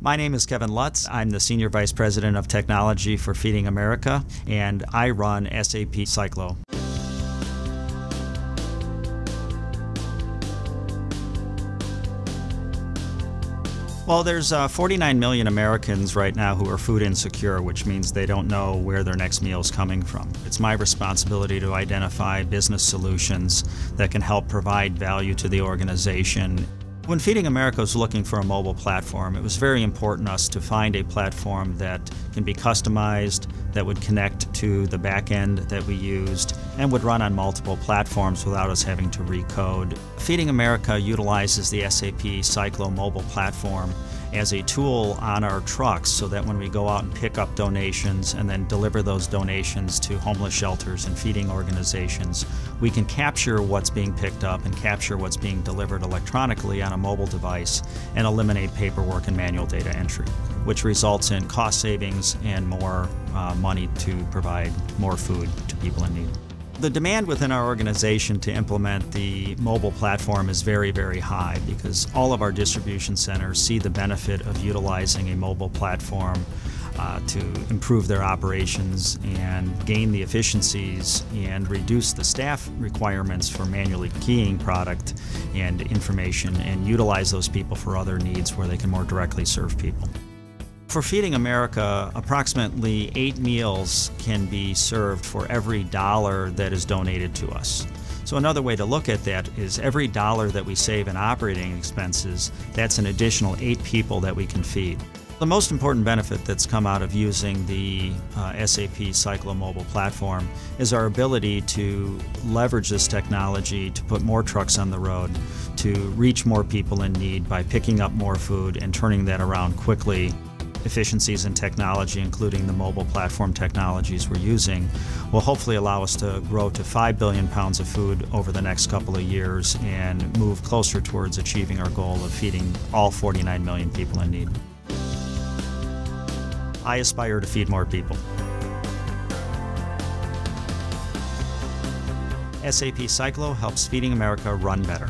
My name is Kevin Lutz. I'm the Senior Vice President of Technology for Feeding America, and I run SAP Syclo. Well, there's uh, 49 million Americans right now who are food insecure, which means they don't know where their next meal is coming from. It's my responsibility to identify business solutions that can help provide value to the organization when Feeding America was looking for a mobile platform, it was very important to us to find a platform that can be customized, that would connect to the back end that we used, and would run on multiple platforms without us having to recode. Feeding America utilizes the SAP Syclo mobile platform as a tool on our trucks so that when we go out and pick up donations and then deliver those donations to homeless shelters and feeding organizations, we can capture what's being picked up and capture what's being delivered electronically on a mobile device and eliminate paperwork and manual data entry, which results in cost savings and more uh, money to provide more food to people in need. The demand within our organization to implement the mobile platform is very, very high because all of our distribution centers see the benefit of utilizing a mobile platform uh, to improve their operations and gain the efficiencies and reduce the staff requirements for manually keying product and information and utilize those people for other needs where they can more directly serve people. For Feeding America, approximately eight meals can be served for every dollar that is donated to us. So another way to look at that is every dollar that we save in operating expenses, that's an additional eight people that we can feed. The most important benefit that's come out of using the uh, SAP Syclo mobile platform is our ability to leverage this technology to put more trucks on the road, to reach more people in need by picking up more food and turning that around quickly efficiencies in technology, including the mobile platform technologies we're using, will hopefully allow us to grow to 5 billion pounds of food over the next couple of years and move closer towards achieving our goal of feeding all 49 million people in need. I aspire to feed more people. SAP Syclo helps Feeding America run better.